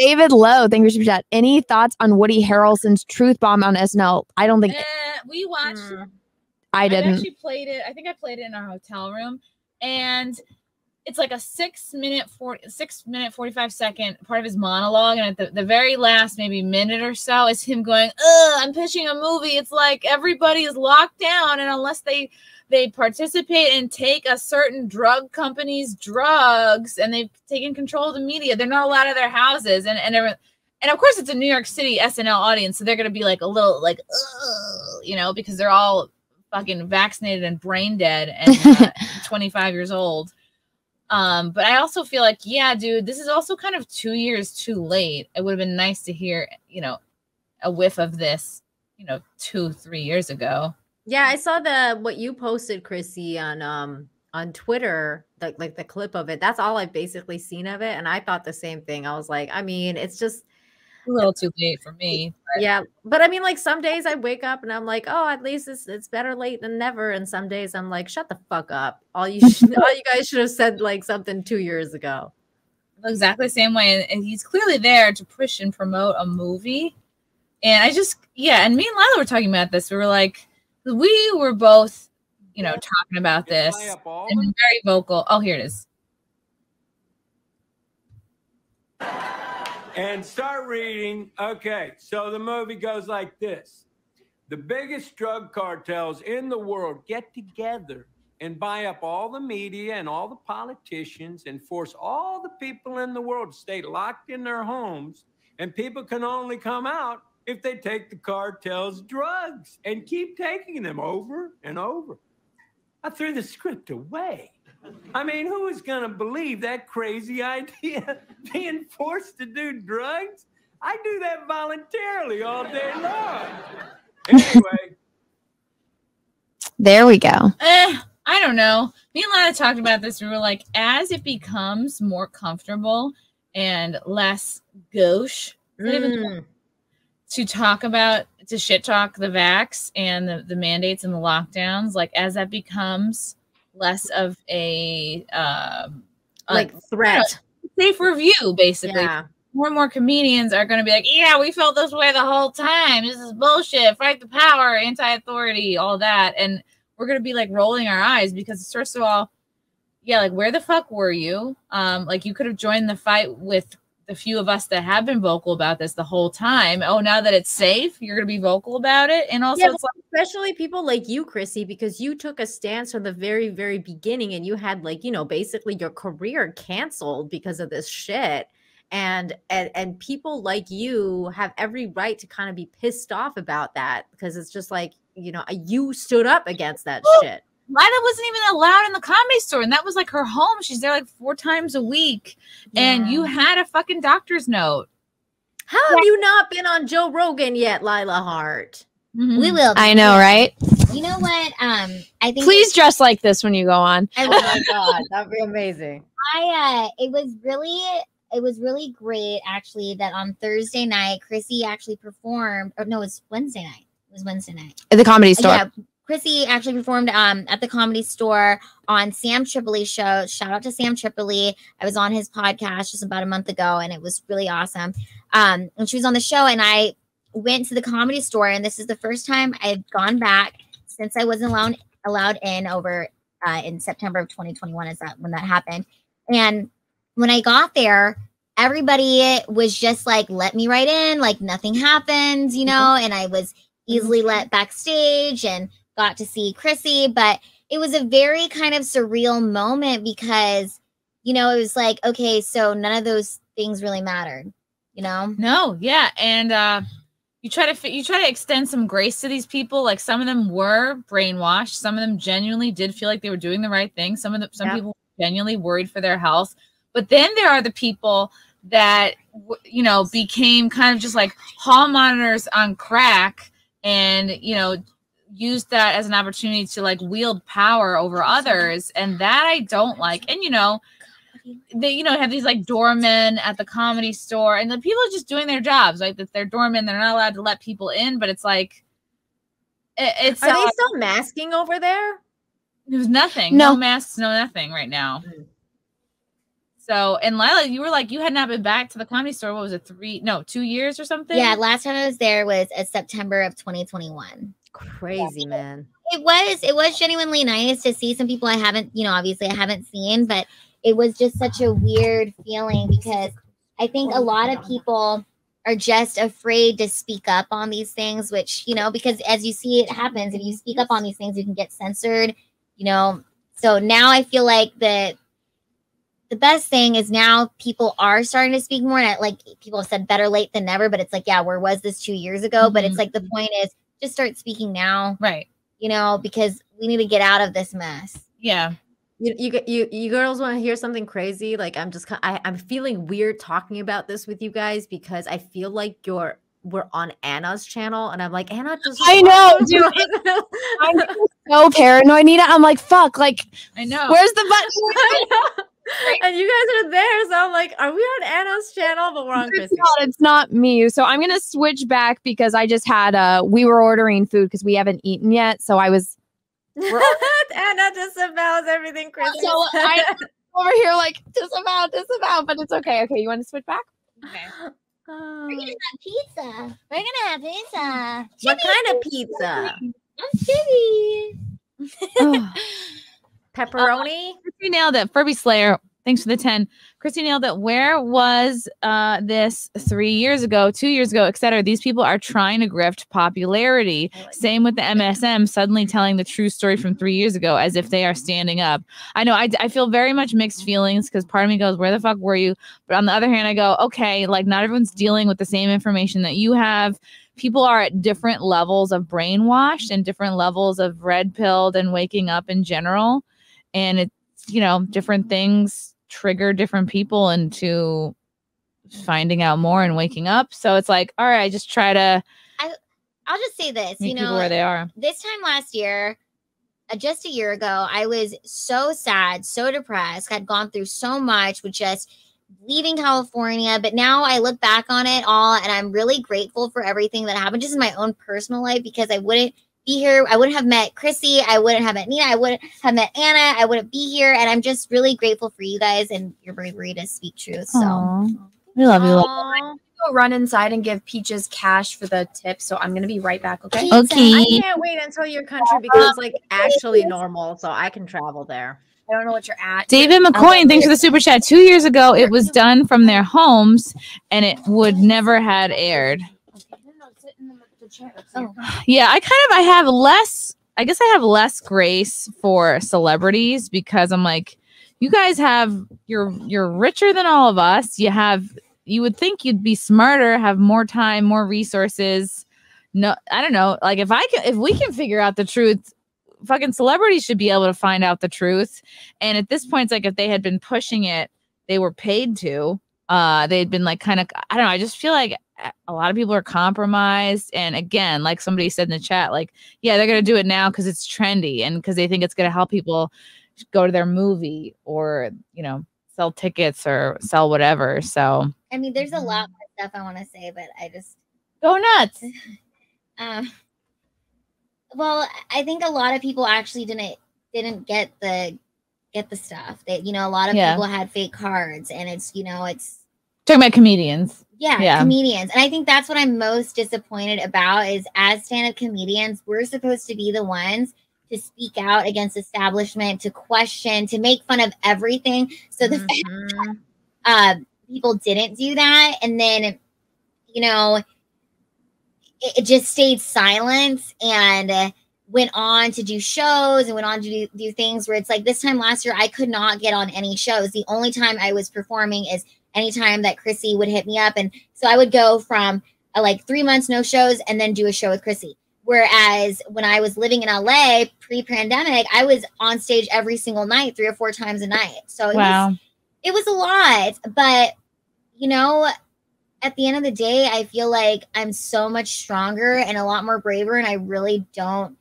David Lowe, thank you for chat. Any thoughts on Woody Harrelson's Truth Bomb on SNL? I don't think Eh, we watched. Mm. I I didn't. I actually played it. I think I played it in our hotel room, and it's like a six minute four six minute forty five second part of his monologue, and at the, the very last maybe minute or so is him going, "Ugh, I'm pitching a movie. It's like everybody is locked down, and unless they they participate and take a certain drug company's drugs, and they've taken control of the media, they're not allowed out of their houses, and and everyone." And of course, it's a New York City SNL audience, so they're gonna be like a little like, you know, because they're all fucking vaccinated and brain dead and uh, 25 years old. Um, but I also feel like, yeah, dude, this is also kind of two years too late. It would have been nice to hear, you know, a whiff of this, you know, two, three years ago. Yeah, I saw the what you posted, Chrissy, on um on Twitter, like like the clip of it. That's all I've basically seen of it, and I thought the same thing. I was like, I mean, it's just A little too late for me. but- yeah, but I mean, like some days I wake up and I'm like, oh, at least it's it's better late than never, and some days I'm like, shut the fuck up. All you should, all you guys should have said like something two years ago. exactly the same way. And, and he's clearly there to push and promote a movie. And I just, yeah. And me and Lila were talking about this. We were like, we were both, you know, talking about this and very vocal. Oh, here it is. And start reading. Okay, so the movie goes like this The biggest drug cartels in the world get together and buy up all the media and all the politicians and force all the people in the world to stay locked in their homes. And people can only come out if they take the cartel's drugs and keep taking them over and over. I threw the script away. I mean, who is going to believe that crazy idea? Being forced to do drugs? I do that voluntarily all day long. Anyway, There we go. Eh, I don't know. Me and Lana talked about this. We were like, as it becomes more comfortable and less gauche Mm. to talk about, to shit talk the vax and the, the mandates and the lockdowns, like as that becomes less of a um, Like a threat. safe review, basically. Yeah. More and more comedians are going to be like, yeah, we felt this way the whole time. This is bullshit. Fight the power, anti authority, all that. And we're going to be like rolling our eyes because, first of all, yeah, like where the fuck were you? Um, like you could have joined the fight with the few of us that have been vocal about this the whole time. Oh, now that it's safe, you're going to be vocal about it. And also, Yeah, like, especially people like you, Chrissy, because you took a stance from the very, very beginning and you had like, you know, basically your career canceled because of this shit. And and and people like you have every right to kind of be pissed off about that because it's just like, you know, you stood up against that shit. Lila wasn't even allowed in the comedy store, and that was like her home. She's there like four times a week, and you had a fucking doctor's note. How have you not been on Joe Rogan yet, Lila Hart? We will. I know, right? You know what? Um, I think Please dress like this when you go on. Oh my god, that'd be amazing. I uh it was really it was really great actually that on Thursday night Chrissy actually performed or no it's Wednesday night. It was Wednesday night. At the comedy store. Yeah, Chrissy actually performed um at the comedy store on Sam Tripoli show. Shout out to Sam Tripoli. I was on his podcast just about a month ago and it was really awesome. Um and she was on the show and I went to the comedy store and this is the first time I've gone back since I wasn't allowed allowed in over uh, in September of 2021 is that when that happened. And when I got there, everybody was just like, let me right in, like nothing happens, you know, and I was easily let backstage and got to see Chrissy. But it was a very kind of surreal moment because, you know, it was like, okay, so none of those things really mattered, you know? No, yeah, and uh, you try to you try to extend some grace to these people. Like some of them were brainwashed. Some of them genuinely did feel like they were doing the right thing. Some of them, some Yeah. people genuinely worried for their health. But then there are the people that you know became kind of just like hall monitors on crack, and you know used that as an opportunity to like wield power over others, and that I don't like. And you know they you know have these like doormen at the comedy store and the people are just doing their jobs like that they're doormen they're not allowed to let people in but it's like it, it's Are they uh, still masking over there? there's nothing no. No. masks no nothing right now Mm. So, and Lila, you were like, you had not been back to the comedy store. What was it? Three, no, two years or something? Yeah, last time I was there was uh, September of 2021. Crazy man. It was it was genuinely nice to see some people I haven't, you know, obviously I haven't seen, but it was just such a weird feeling because I think a lot of people are just afraid to speak up on these things, which, you know, because as you see it happens, if you speak up on these things, you can get censored, you know. So now I feel like the the best thing is now people are starting to speak more. And I, like people have said better late than never, but it's like, yeah, where was this two years ago? But it's Mhm. like the point is just start speaking now, Right. you know, because we need to get out of this mess. Yeah. You, you you you girls want to hear something crazy? Like I'm just I, I'm feeling weird talking about this with you guys because I feel like you're we're on Anna's channel and I'm like Anna just I know, dude. I'm so paranoid, Nina. I'm like, fuck, like, I know. where's the button? And you guys are there, so I'm like, are we on Anna's channel? But we're on It's Chrissy. not, it's not me. So I'm gonna switch back because I just had uh we were ordering food because we haven't eaten yet. So I was Anna disavows everything Chrissy So. I- over here like disavow, disavow, but it's okay. Okay, you want to switch back? Okay. Oh. We're gonna have pizza. We're gonna have pizza. what kind of pizza? I'm Chivy. Pepperoni? Christy nailed it. Furby Slayer. Thanks for the 10. Christy nailed it. Where was uh, this three years ago, two years ago, etc.? These people are trying to grift popularity. Same with the MSM suddenly telling the true story from three years ago as if they are standing up. I know I, I feel very much mixed feelings because part of me goes, Where the fuck were you? But on the other hand, I go, Okay, like not everyone's dealing with the same information that you have. People are at different levels of brainwashed and different levels of red pilled and waking up in general. And it's, you know, different things trigger different people into finding out more and waking up. So it's like, all right, i just try to I, i'll just say this, you know, where they are. this time last year, uh, just a year ago, I was so sad, so depressed, had gone through so much with just leaving California. But now I look back on it all and I'm really grateful for everything that happened just in my own personal life because I wouldn't be here. I wouldn't have met Chrissy. I wouldn't have met Nina. I wouldn't have met Anna. I wouldn't be here. And I'm just really grateful for you guys and your bravery to speak truth. So Aw. We love you. love- Aw. go run inside and give Peaches cash for the tip. So I'm gonna be right back. Okay. Pizza. Okay. I can't wait until your country becomes like actually normal so I can travel there. I don't know what you're at. David McCoy, thanks for the super chat. Two years ago, it was done from their homes and it would never had aired. Oh. Yeah, I kind of I have less I guess I have less grace for celebrities because I'm like you guys have you're you're richer than all of us. You have you would think you'd be smarter, have more time, more resources. No, I don't know. Like if I can if we can figure out the truth, fucking celebrities should be able to find out the truth. And at this point it's like if they had been pushing it, they were paid to. Uh they'd been like kind of I don't know, I just feel like a- a lot of people are compromised and again like somebody said in the chat like yeah they're going to do it now because it's trendy and because they think it's going to help people go to their movie or you know sell tickets or sell whatever so I mean, there's a lot more stuff I want to say, but I just go nuts Um, well, I think a lot of people actually didn't didn't get the get the stuff. That you know, a lot of Yeah. people had fake cards, and it's you know, it's talking about comedians yeah, Yeah. comedians, and I think that's what I'm most disappointed about. Is as stand-up comedians, we're supposed to be the ones to speak out against establishment, to question, to make fun of everything. So the fact Mhm. uh, people didn't do that and then you know it, it just stayed silent and uh, went on to do shows and went on to do, do things where it's like this time last year i could not get on any shows the only time i was performing is anytime that chrissy would hit me up. And so i would go from uh, like three months no shows and then do a show with chrissy. Whereas when i was living in la pre-pandemic i was on stage every single night three or four times a night. So it was it was a lot, but you know, at the end of the day, I feel like I'm so much stronger and a lot more braver, and I really don't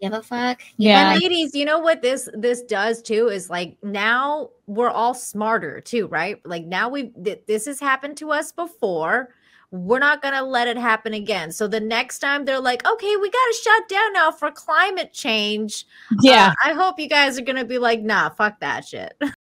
give a fuck. Yeah. And ladies, you know what this this does too is like now we're all smarter too, right? Like now we th- this has happened to us before. We're not gonna let it happen again. So the next time they're like, okay, we gotta shut down now for climate change. yeah uh, I hope you guys are gonna be like, nah, fuck that shit.